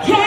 Yeah.